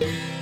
拜。